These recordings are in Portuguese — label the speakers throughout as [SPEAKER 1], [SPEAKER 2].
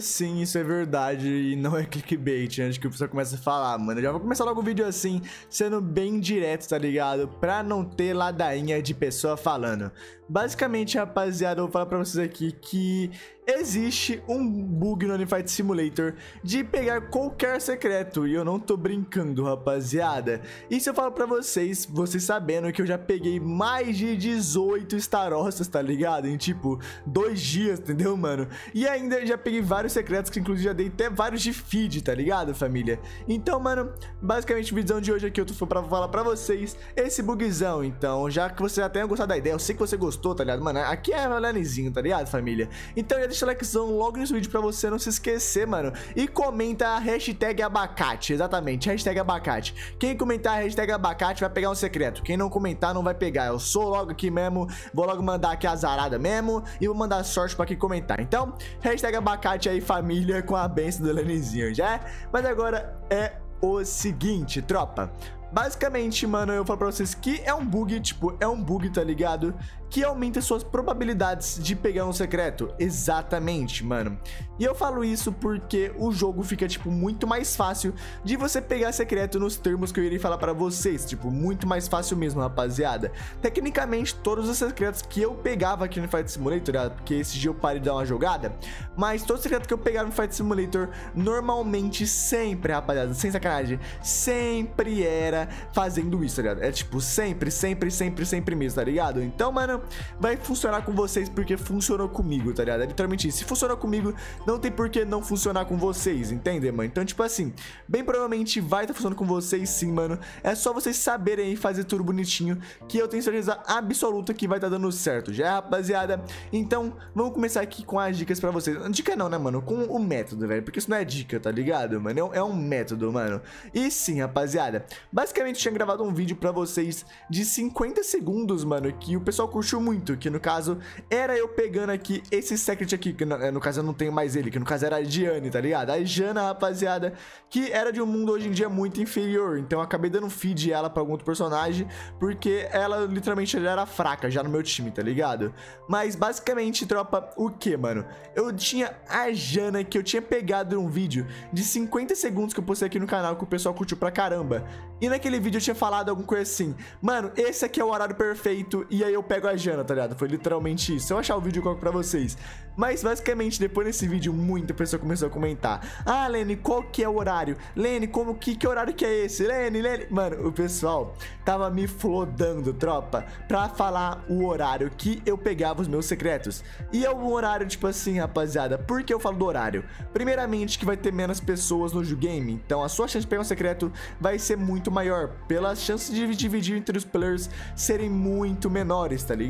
[SPEAKER 1] Sim, isso é verdade e não é clickbait antes que o pessoal comece a falar, mano. Eu já vou começar logo o vídeo assim, sendo bem direto, tá ligado? Pra não ter ladainha de pessoa falando. Basicamente, rapaziada, eu vou falar pra vocês aqui que existe um bug no Unified Simulator de pegar qualquer secreto e eu não tô brincando, rapaziada. Isso eu falo pra vocês, vocês sabendo que eu já peguei mais de 18 Starostas, tá ligado? Em tipo, dois dias, entendeu, mano? E ainda já peguei vários secretos que inclusive já dei até vários de feed, tá ligado, família? Então, mano, basicamente o vídeo de hoje aqui eu tô pra falar pra vocês esse bugzão. Então, já que você já tenha gostado da ideia, eu sei que você gostou, tá ligado? Mano, aqui é Valenezinho, tá ligado, família? Então, já deixa o likezão logo nesse vídeo pra você não se esquecer, mano. E comenta a hashtag abacate, exatamente, hashtag abacate. Quem comentar a hashtag abacate vai pegar um secreto. Quem não comentar não vai pegar. Eu sou logo aqui mesmo, vou logo mandar aqui a zarada mesmo e vou mandar sorte pra quem comentar. Então, hashtag abacate aí, família, com a benção do Leninzinho, já? Mas agora é o seguinte, tropa. Basicamente, mano, eu falo pra vocês que é um bug, tipo, é um bug, tá ligado? Que aumenta suas probabilidades de pegar um secreto. Exatamente, mano. E eu falo isso porque o jogo fica, tipo, muito mais fácil de você pegar secreto nos termos que eu irei falar pra vocês. Tipo, muito mais fácil mesmo, rapaziada. Tecnicamente, todos os secretos que eu pegava aqui no Fight Simulator, né? porque esse dia eu parei de dar uma jogada, mas todos os secretos que eu pegava no Fight Simulator, normalmente, sempre, rapaziada, sem sacanagem, sempre era fazendo isso, tá ligado? É tipo, sempre, sempre, sempre, sempre mesmo, tá ligado? Então, mano, vai funcionar com vocês porque funcionou comigo, tá ligado? É literalmente isso. Se funcionou comigo, não tem por que não funcionar com vocês, entende, mano? Então, tipo assim, bem provavelmente vai estar tá funcionando com vocês sim, mano. É só vocês saberem fazer tudo bonitinho, que eu tenho certeza absoluta que vai estar tá dando certo, já, rapaziada? Então, vamos começar aqui com as dicas pra vocês. Dica não, né, mano? Com o método, velho, porque isso não é dica, tá ligado, mano? É um, é método, mano. E sim, rapaziada, basicamente tinha gravado um vídeo pra vocês de 50 segundos, mano, que o pessoal curtiu muito, que no caso era eu pegando aqui esse secret aqui, que no, é, no caso eu não tenho mais ele, que no caso era a Diane, tá ligado? A Jana, rapaziada, que era de um mundo hoje em dia muito inferior, então eu acabei dando feed ela pra algum outro personagem, porque ela literalmente era fraca já no meu time, tá ligado? Mas basicamente, tropa, o que, mano? Eu tinha a Jana que eu tinha pegado um vídeo de 50 segundos que eu postei aqui no canal que o pessoal curtiu pra caramba. E naquele vídeo eu tinha falado alguma coisa assim, mano, esse aqui é o horário perfeito, e aí eu pego a Jana, tá ligado? Foi literalmente isso. Se eu achar o vídeo, eu coloco pra vocês. Mas, basicamente, depois desse vídeo, muita pessoa começou a comentar. Ah, Lene, qual que é o horário? Lene, como que, que horário que é esse? Lene, Lene... Mano, o pessoal tava me flodando, tropa, pra falar o horário que eu pegava os meus secretos. E é um horário, tipo assim, rapaziada, por que eu falo do horário? Primeiramente, que vai ter menos pessoas no game, então a sua chance de pegar um secreto vai ser muito maior, pelas chances de dividir entre os players serem muito menores, tá ligado?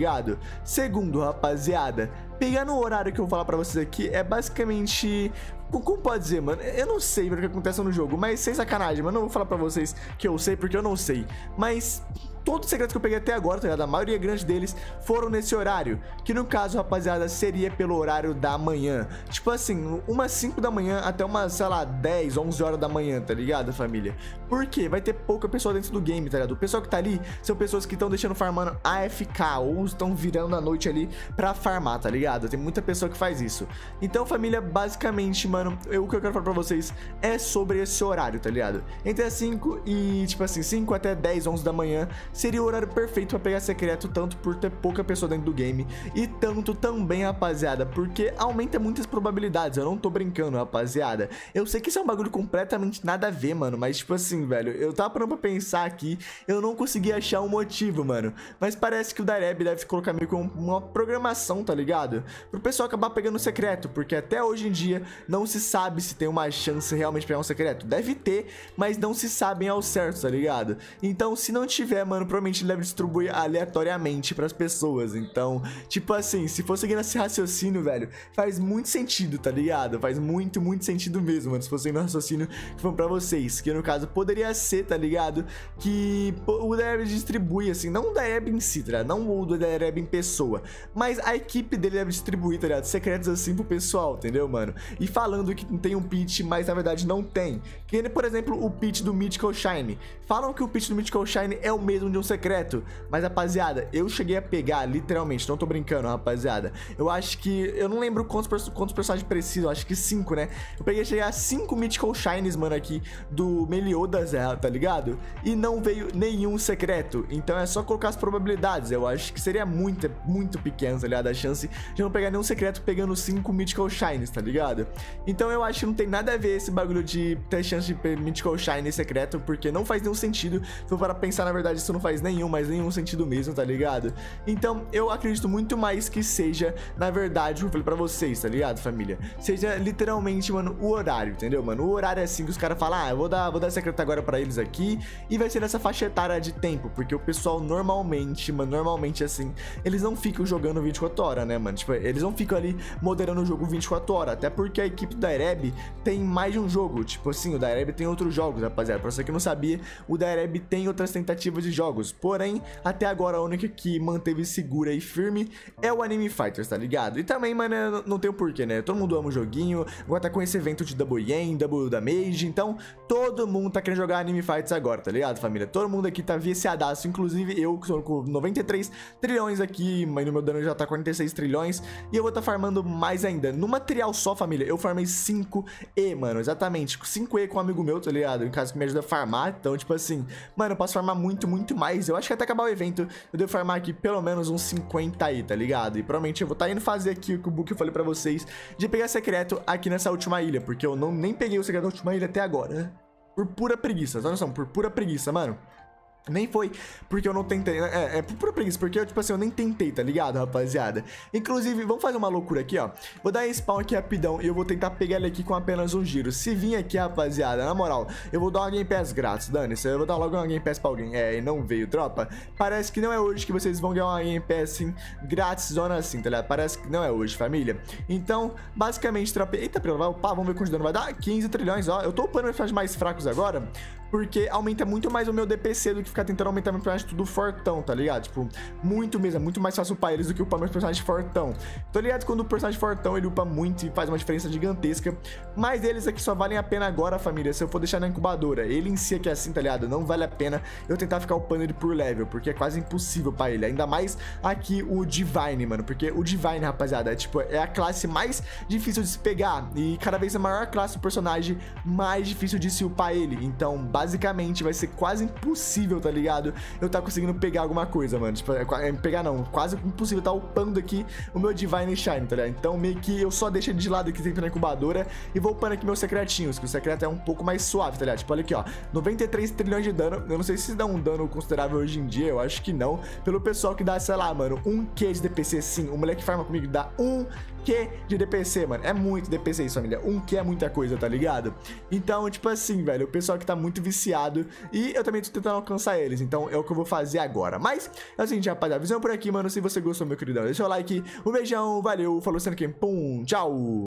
[SPEAKER 1] Segundo, rapaziada, pegar no horário que eu vou falar pra vocês aqui é basicamente como pode dizer, mano? Eu não sei o que acontece no jogo, mas sem sacanagem, mano. Eu não vou falar pra vocês que eu sei, porque eu não sei. Mas todos os segredos que eu peguei até agora, tá ligado? A maioria grande deles foram nesse horário. Que no caso, rapaziada, seria pelo horário da manhã. Tipo assim, umas 5 da manhã até umas, sei lá, 10, 11 horas da manhã, tá ligado, família? Por quê? Vai ter pouca pessoa dentro do game, tá ligado? O pessoal que tá ali são pessoas que estão deixando farmando AFK ou estão virando a noite ali pra farmar, tá ligado? Tem muita pessoa que faz isso. Então, família, basicamente, mano, eu, o que eu quero falar pra vocês é sobre esse horário, tá ligado? Entre as 5 e, tipo assim, 5 até 10, 11 da manhã seria o horário perfeito para pegar secreto, tanto por ter pouca pessoa dentro do game e tanto também, rapaziada, porque aumenta muitas probabilidades. Eu não tô brincando, rapaziada. Eu sei que isso é um bagulho completamente nada a ver, mano, mas tipo assim, velho, eu tava parando pra pensar aqui, eu não consegui achar um motivo, mano. Mas parece que o Dareb deve colocar meio com uma programação, tá ligado? Pro pessoal acabar pegando secreto, porque até hoje em dia não se sabe se tem uma chance realmente de pegar um secreto. Deve ter, mas não se sabem ao certo, tá ligado? Então, se não tiver, mano, provavelmente deve distribuir aleatoriamente pras pessoas. Então, tipo assim, se for seguindo esse raciocínio, velho, faz muito sentido, tá ligado? Faz muito, muito sentido mesmo, mano. Se for seguindo o raciocínio que foi pra vocês. Que no caso poderia ser, tá ligado? Que o Dereb distribui, assim, não o Dereb em si, tá ligado? Não o Dereb em pessoa. Mas a equipe dele deve distribuir, tá ligado? Secretos assim pro pessoal, entendeu, mano? E falando que tem um pitch, mas na verdade não tem. Que, por exemplo, o pitch do Mythical Shine. Falam que o pitch do Mythical Shine é o mesmo de um secreto. Mas, rapaziada, eu cheguei a pegar, literalmente, não tô brincando, rapaziada. Eu acho que, eu não lembro quantos, quantos personagens precisam, acho que 5, né? Eu peguei chegar a 5 Mythical Shines, mano, aqui do Meliodas, tá ligado? E não veio nenhum secreto. Então é só colocar as probabilidades. Eu acho que seria muito, muito pequena, tá ligado? A chance de não pegar nenhum secreto pegando 5 Mythical Shines, tá ligado? Então eu acho que não tem nada a ver esse bagulho de ter chance de Mythical Shine secreto, porque não faz nenhum sentido. Se for para pensar, na verdade, isso não faz nenhum, mas nenhum sentido mesmo, tá ligado? Então eu acredito muito mais que seja, na verdade, o que eu falei pra vocês, tá ligado, família? Seja literalmente, mano, o horário, entendeu, mano? O horário é assim que os caras falam, ah, eu vou dar, vou dar secreto agora pra eles aqui, e vai ser nessa faixa etária de tempo, porque o pessoal normalmente, mano, normalmente assim, eles não ficam jogando 24 horas, né, mano? Tipo, eles não ficam ali moderando o jogo 24 horas, até porque a equipe da Ereb tem mais de um jogo, tipo assim, o da Ereb tem outros jogos, rapaziada, pra você que não sabia, o da Ereb tem outras tentativas de jogos, porém, até agora a única que manteve segura e firme é o Anime Fighters, tá ligado? E também, mano, não tem o um porquê, né? Todo mundo ama o joguinho, agora tá com esse evento de Double Yen, Double Damage, então todo mundo tá querendo jogar Anime Fighters agora, tá ligado, família? Todo mundo aqui tá viciadaço, inclusive eu, que sou com 93 trilhões aqui, mas no meu dano já tá 46 trilhões, e eu vou tá farmando mais ainda. No material só, família, eu farmei 5E, mano, exatamente, 5E com um amigo meu, tá ligado? Em caso que me ajuda a farmar, então, tipo assim, mano, eu posso farmar muito, muito mais. Eu acho que até acabar o evento, eu devo farmar aqui pelo menos uns 50 aí, tá ligado? E provavelmente eu vou tá indo fazer aqui o que o book eu falei pra vocês, de pegar secreto aqui nessa última ilha, porque eu não nem peguei o secreto da última ilha até agora, né? Por pura preguiça, tá noção? Por pura preguiça, mano. Nem foi porque eu não tentei. É, é por preguiça, porque eu, tipo assim, eu nem tentei, tá ligado, rapaziada? Inclusive, vamos fazer uma loucura aqui, ó. Vou dar spawn aqui rapidão e eu vou tentar pegar ele aqui com apenas um giro. Se vir aqui, rapaziada, na moral, eu vou dar uma Game Pass grátis, dane-se. Eu vou dar logo uma Game Pass pra alguém. É, e não veio, tropa. Parece que não é hoje que vocês vão ganhar uma Game Pass, grátis, zona assim, tá ligado? Parece que não é hoje, família. Então, basicamente, tropa... Eita, pá, vamos ver quanto dano vai dar. 15 trilhões, ó. Eu tô upando personagens mais fracos agora, porque aumenta muito mais o meu DPC do que ficar tentando aumentar meu personagem tudo fortão, tá ligado? Tipo, muito mesmo, é muito mais fácil upar eles do que upar meus personagens fortão. Tô ligado quando o personagem fortão ele upa muito e faz uma diferença gigantesca, mas eles aqui só valem a pena agora, família, se eu for deixar na incubadora. Ele em si aqui é assim, tá ligado? Não vale a pena eu tentar ficar upando ele por level, porque é quase impossível pra ele. Ainda mais aqui o Divine, mano, porque o Divine, rapaziada, é tipo, é a classe mais difícil de se pegar e cada vez a maior classe do personagem, mais difícil de se upar ele. Então, basicamente vai ser quase impossível, tá ligado? Eu tá conseguindo pegar alguma coisa, mano. Tipo, é, é, pegar não, quase impossível tá upando aqui o meu Divine Shine, tá ligado? Então meio que eu só deixo ele de lado aqui dentro da incubadora e vou upando aqui meus secretinhos, que o secreto é um pouco mais suave, tá ligado? Tipo, olha aqui, ó, 93 trilhões de dano. Eu não sei se dá um dano considerável hoje em dia, eu acho que não. Pelo pessoal que dá, sei lá, mano, 1Q de DPC, sim. O moleque farma comigo dá 1 Q de DPC, mano. É muito DPC isso, família. 1Q é muita coisa, tá ligado? Então, tipo assim, velho, o pessoal que tá muito viciado e eu também tô tentando alcançar eles. Então, é o que eu vou fazer agora. Mas, é o seguinte, rapaziada, visão por aqui, mano. Se você gostou, meu queridão, deixa o like. Um beijão, valeu, falou sendo quem? Pum, tchau!